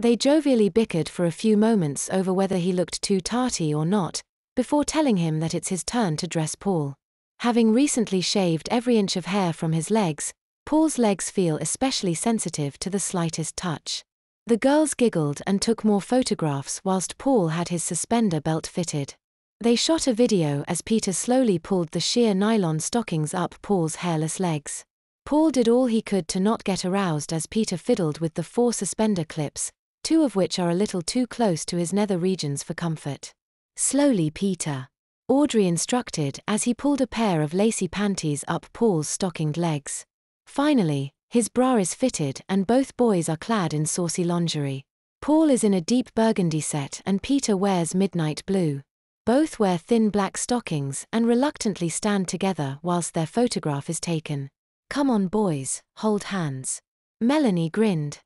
They jovially bickered for a few moments over whether he looked too tarty or not, before telling him that it's his turn to dress Paul. Having recently shaved every inch of hair from his legs, Paul's legs feel especially sensitive to the slightest touch. The girls giggled and took more photographs whilst Paul had his suspender belt fitted. They shot a video as Peter slowly pulled the sheer nylon stockings up Paul's hairless legs. Paul did all he could to not get aroused as Peter fiddled with the four suspender clips, two of which are a little too close to his nether regions for comfort. Slowly, Peter. Audrey instructed as he pulled a pair of lacy panties up Paul's stockinged legs. Finally, his bra is fitted and both boys are clad in saucy lingerie. Paul is in a deep burgundy set and Peter wears midnight blue. Both wear thin black stockings and reluctantly stand together whilst their photograph is taken. Come on boys, hold hands. Melanie grinned.